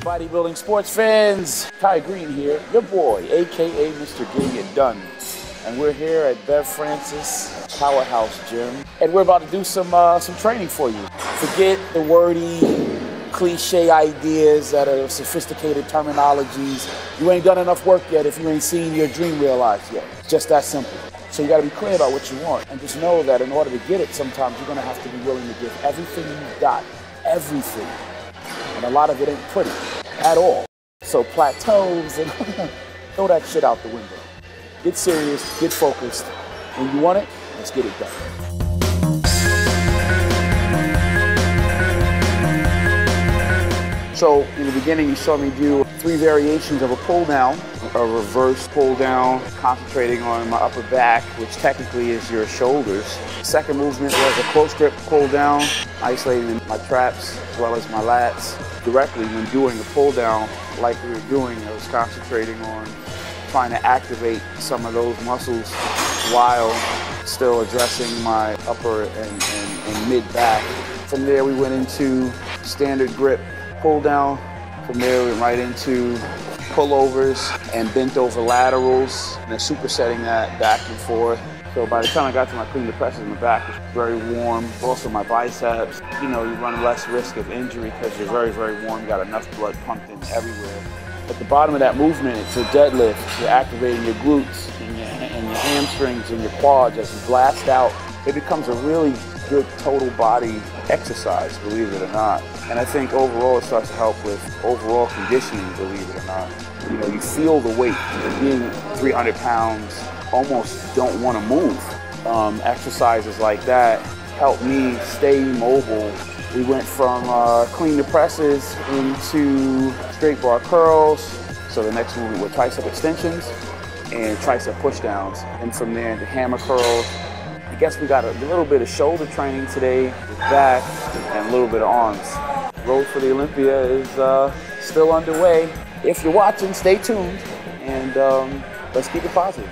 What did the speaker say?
bodybuilding sports fans. Kai Greene here, your boy, aka Mr. Getting It Done. And we're here at Bev Francis Powerhouse Gym. And we're about to do some uh, some training for you. Forget the wordy, cliche ideas that are sophisticated terminologies. You ain't done enough work yet if you ain't seen your dream realized yet. Just that simple. So you gotta be clear about what you want. And just know that in order to get it, sometimes you're gonna have to be willing to give everything you've got. Everything. And a lot of it ain't pretty at all. So plateaus and throw that shit out the window. Get serious, get focused. When you want it, let's get it done. So in the beginning, you saw me do three variations of a pull down, a reverse pull down, concentrating on my upper back, which technically is your shoulders. Second movement was a close grip pull down, isolating my traps as well as my lats. Directly when doing the pull down, like we were doing, I was concentrating on trying to activate some of those muscles while still addressing my upper and, and, and mid back. From there, we went into standard grip pull down. From there, we went right into pullovers and bent over laterals, and then supersetting that back and forth. So by the time I got to my clean the presses, my back was very warm. Also my biceps, you know, you run less risk of injury because you're very, very warm. You got enough blood pumped in everywhere. At the bottom of that movement, it's a deadlift. You're activating your glutes and your, and your hamstrings and your quads as you blast out. It becomes a really good total body exercise, believe it or not. And I think overall it starts to help with overall conditioning, believe it or not. You know, you feel the weight. Being 300 pounds, almost don't want to move. Um, exercises like that help me stay mobile. We went from uh, clean the presses into straight bar curls. So the next movement were tricep extensions and tricep push downs. And from there into hammer curls. Guess we got a little bit of shoulder training today with back and a little bit of arms. Road for the Olympia is uh, still underway. If you're watching, stay tuned and um, let's keep it positive.